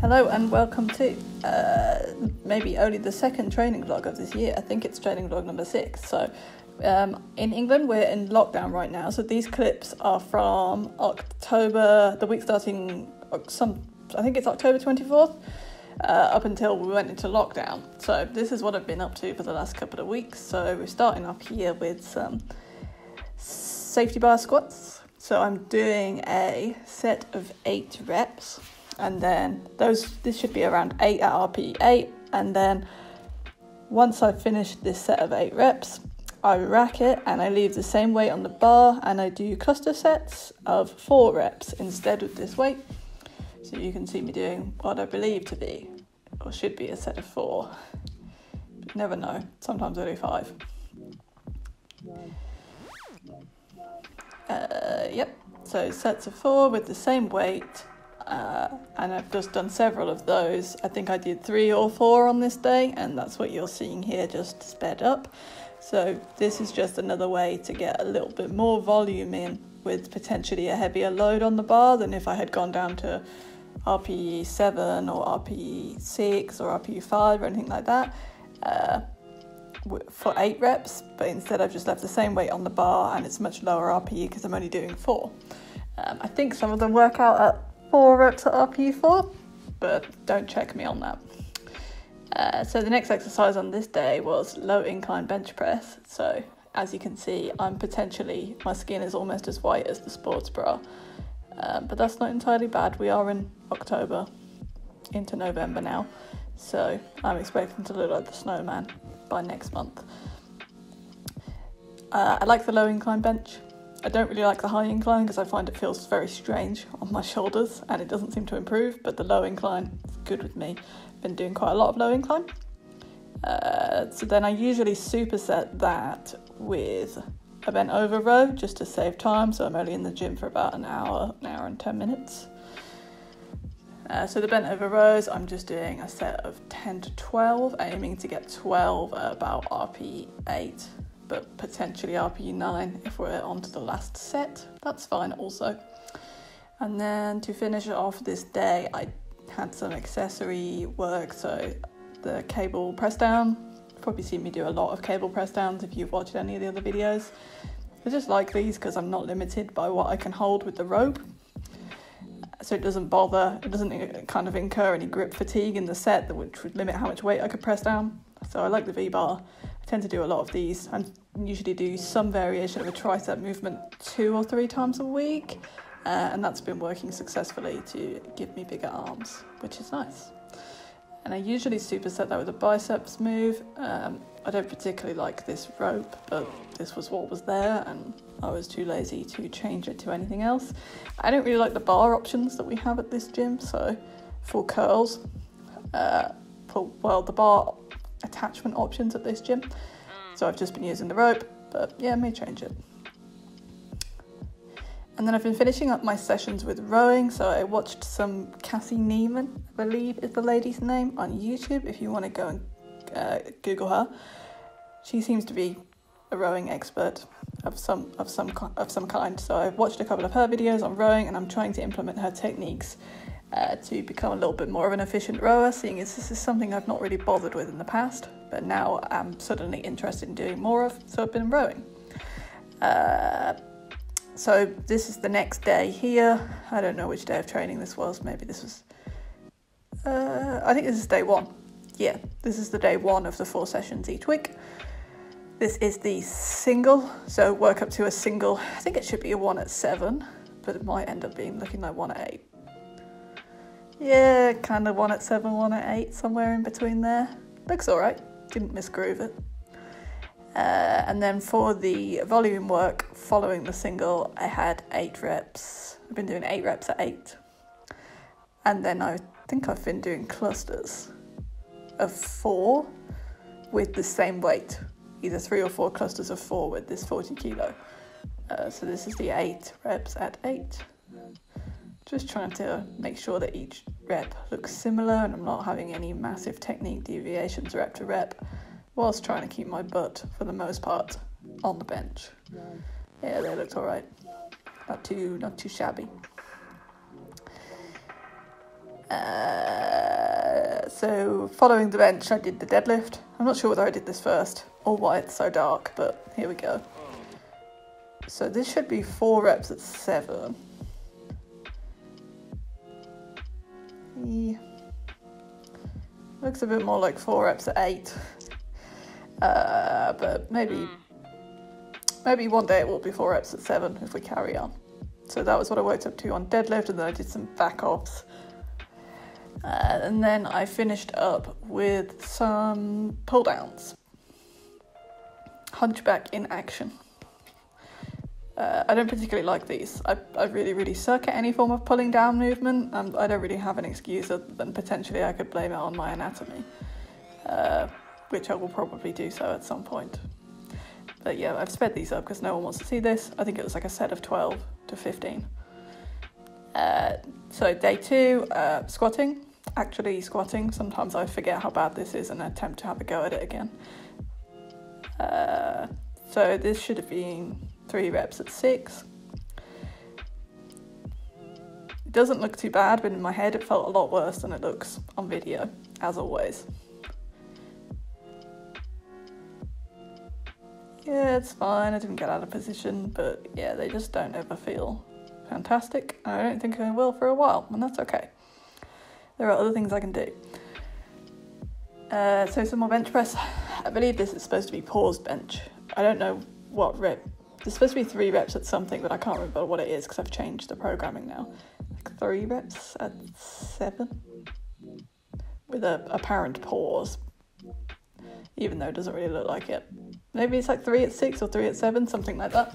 Hello and welcome to uh, maybe only the second training vlog of this year. I think it's training vlog number six. So um, in England, we're in lockdown right now. So these clips are from October, the week starting some, I think it's October 24th, uh, up until we went into lockdown. So this is what I've been up to for the last couple of weeks. So we're starting off here with some safety bar squats. So I'm doing a set of eight reps and then those this should be around 8 at RPE 8 and then once I've finished this set of 8 reps I rack it and I leave the same weight on the bar and I do cluster sets of 4 reps instead of this weight. So you can see me doing what I believe to be or should be a set of 4 but never know sometimes I do 5 uh, yep so sets of 4 with the same weight uh, and I've just done several of those. I think I did three or four on this day, and that's what you're seeing here, just sped up. So this is just another way to get a little bit more volume in with potentially a heavier load on the bar than if I had gone down to RPE 7 or RPE 6 or RPE 5 or anything like that. Uh, for eight reps, but instead I've just left the same weight on the bar and it's much lower RPE because I'm only doing four. Um, I think some of them work out at four reps at RPE4, but don't check me on that. Uh, so the next exercise on this day was low incline bench press. So as you can see, I'm potentially, my skin is almost as white as the sports bra. Um, but that's not entirely bad. We are in October into November now. So I'm expecting to look like the snowman by next month. Uh, I like the low incline bench. I don't really like the high incline because I find it feels very strange on my shoulders and it doesn't seem to improve, but the low incline is good with me. Been doing quite a lot of low incline. Uh, so then I usually superset that with a bent over row just to save time. So I'm only in the gym for about an hour, an hour and 10 minutes. Uh, so the bent over rows, I'm just doing a set of 10 to 12, aiming to get 12 at about RP 8 but potentially RPE9 if we're on to the last set. That's fine also. And then to finish off this day, I had some accessory work. So the cable press down. You've probably seen me do a lot of cable press downs if you've watched any of the other videos. I just like these because I'm not limited by what I can hold with the rope. So it doesn't bother, it doesn't kind of incur any grip fatigue in the set, which would limit how much weight I could press down. So I like the V bar. I tend to do a lot of these. I usually do some variation of a tricep movement two or three times a week, uh, and that's been working successfully to give me bigger arms, which is nice. And I usually superset that with a biceps move. Um, I don't particularly like this rope, but this was what was there, and I was too lazy to change it to anything else. I don't really like the bar options that we have at this gym, so for curls, uh, for well, the bar attachment options at this gym. So I've just been using the rope, but yeah, I may change it. And then I've been finishing up my sessions with rowing. So I watched some Cassi Niemann, I believe is the lady's name, on YouTube. If you want to go and uh, Google her, she seems to be a rowing expert of some of some of some kind. So I've watched a couple of her videos on rowing, and I'm trying to implement her techniques uh, to become a little bit more of an efficient rower, seeing as this is something I've not really bothered with in the past, but now I'm suddenly interested in doing more of, so I've been rowing. Uh, so this is the next day here. I don't know which day of training this was. Maybe this was. Uh, I think this is day one. Yeah, this is the day one of the four sessions each week. This is the single, so work up to a single. I think it should be a one at seven, but it might end up being looking like one at eight. Yeah, kind of one at seven, one at eight, somewhere in between there. Looks all right. Didn't misgroove it. Uh, and then for the volume work following the single, I had eight reps. I've been doing eight reps at eight. And then I think I've been doing clusters of four with the same weight, either three or four clusters of four with this 40 kilo. Uh, so this is the eight reps at eight. Just trying to make sure that each rep looks similar and I'm not having any massive technique deviations rep to rep, whilst trying to keep my butt, for the most part, on the bench. Yeah, they looked alright. Not too, not too shabby. Uh, so following the bench, I did the deadlift. I'm not sure whether I did this first or why it's so dark, but here we go. So this should be four reps at seven. Yeah. Looks a bit more like four reps at eight. Uh, but maybe maybe one day it will be four reps at seven if we carry on. So that was what I worked up to on deadlift, and then I did some back offs. Uh, and then I finished up with some pull downs. Hunchback in action. Uh, I don't particularly like these. I, I really, really suck at any form of pulling down movement, and I don't really have an excuse other than potentially I could blame it on my anatomy, which I will probably do so at some point. But yeah, I've sped these up because no one wants to see this. I think it was like a set of 12 to 15. Uh, so day two, uh, squatting. Actually squatting. Sometimes I forget how bad this is and attempt to have a go at it again. Uh, so this should have been three reps at six. It doesn't look too bad, but in my head it felt a lot worse than it looks on video, as always. Yeah, it's fine, I didn't get out of position, but yeah, they just don't ever feel fantastic. I don't think I will for a while, and that's okay. There are other things I can do. Uh, so some more bench press. I believe this is supposed to be paused bench. I don't know what rep. There's supposed to be three reps at something, but I can't remember what it is because I've changed the programming now. Like three reps at seven with a apparent pause, even though it doesn't really look like it. Maybe it's like three at six or three at seven, something like that.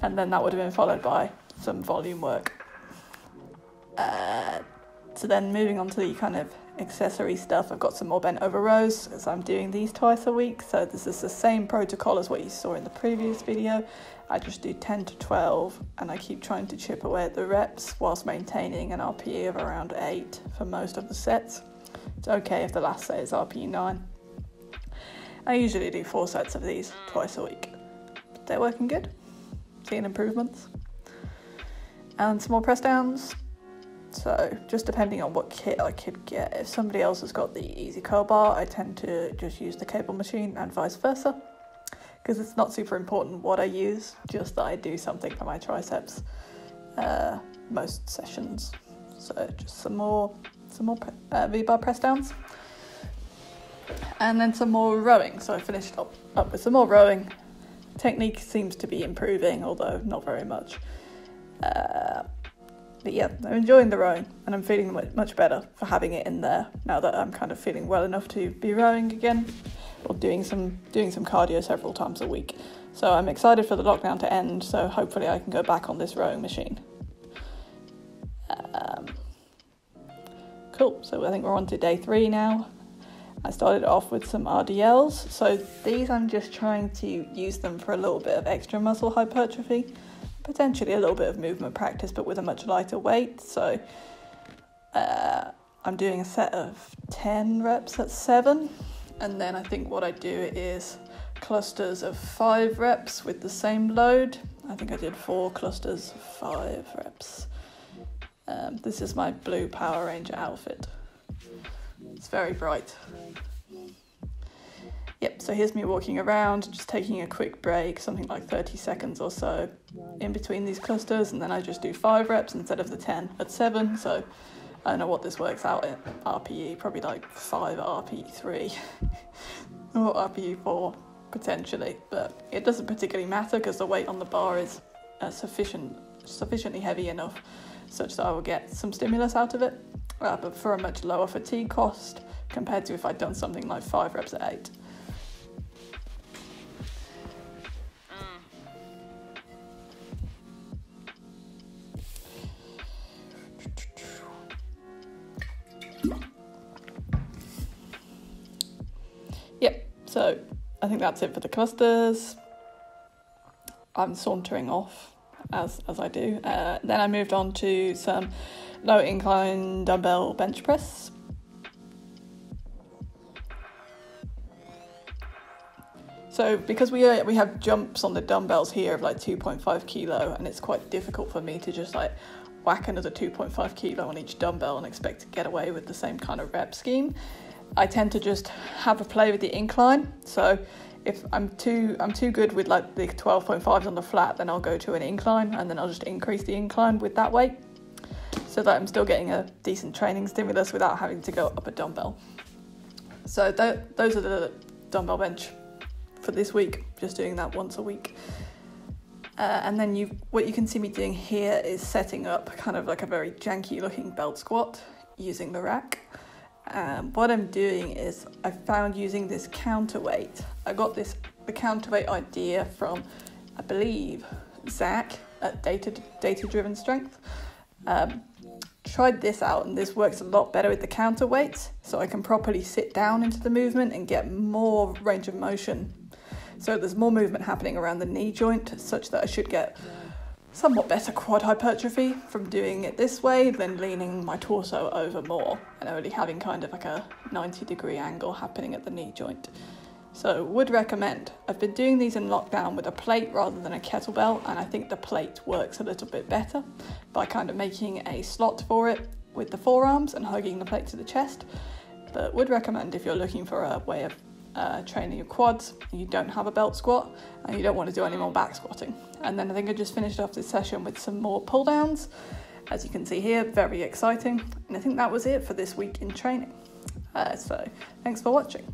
And then that would have been followed by some volume work. Uh, so then moving on to the kind of accessory stuff, I've got some more bent over rows as I'm doing these twice a week. So this is the same protocol as what you saw in the previous video. I just do 10 to 12 and I keep trying to chip away at the reps whilst maintaining an RPE of around 8 for most of the sets. It's okay if the last set is RPE 9. I usually do four sets of these twice a week. They're working good, seeing improvements. And some more press downs, so just depending on what kit I could get. If somebody else has got the Easy Curl Bar, I tend to just use the cable machine and vice versa. Because it's not super important what I use, just that I do something for my triceps uh, most sessions. So just some more, some more uh, V-bar press downs. And then some more rowing. So I finished up, up with some more rowing. Technique seems to be improving, although not very much. Uh, but yeah, I'm enjoying the rowing and I'm feeling much better for having it in there now that I'm kind of feeling well enough to be rowing again or doing some doing some cardio several times a week. So I'm excited for the lockdown to end. So hopefully I can go back on this rowing machine. Um, cool. So I think we're on to day three now. I started off with some RDLs. So these I'm just trying to use them for a little bit of extra muscle hypertrophy potentially a little bit of movement practice, but with a much lighter weight. So uh, I'm doing a set of 10 reps at seven. And then I think what I do is clusters of five reps with the same load. I think I did four clusters of five reps. Um, this is my blue Power Ranger outfit. It's very bright. So here's me walking around, just taking a quick break, something like 30 seconds or so in between these clusters, and then I just do five reps instead of the 10 at seven. So I don't know what this works out at RPE, probably like five RPE3 or RPE4 potentially, but it doesn't particularly matter because the weight on the bar is uh, sufficient, sufficiently heavy enough such that I will get some stimulus out of it, uh, but for a much lower fatigue cost compared to if I'd done something like five reps at eight. Think that's it for the clusters. I'm sauntering off as as I do. Uh, then I moved on to some low incline dumbbell bench press. So because we uh, we have jumps on the dumbbells here of like 2.5 kilo, and it's quite difficult for me to just like whack another 2.5 kilo on each dumbbell and expect to get away with the same kind of rep scheme. I tend to just have a play with the incline. So if I'm too I'm too good with like the 12.5s on the flat, then I'll go to an incline and then I'll just increase the incline with that weight so that I'm still getting a decent training stimulus without having to go up a dumbbell. So th- those are the dumbbell bench for this week, just doing that once a week. Uh, and then you, what you can see me doing here is setting up kind of like a very janky looking belt squat using the rack. Um, what I'm doing is I found using this counterweight. I got this the counterweight idea from, I believe, Zac at Data Data Driven Strength. Um, tried this out and this works a lot better with the counterweight, so I can properly sit down into the movement and get more range of motion. So there's more movement happening around the knee joint such that I should get somewhat better quad hypertrophy from doing it this way than leaning my torso over more and only having kind of like a 90 degree angle happening at the knee joint. So, would recommend. I've been doing these in lockdown with a plate rather than a kettlebell, and I think the plate works a little bit better by kind of making a slot for it with the forearms and hugging the plate to the chest. But would recommend if you're looking for a way of uh, training your quads, you don't have a belt squat, and you don't want to do any more back squatting. And then I think I just finished off this session with some more pull downs. As you can see here, very exciting. And I think that was it for this week in training. Uh, so, thanks for watching.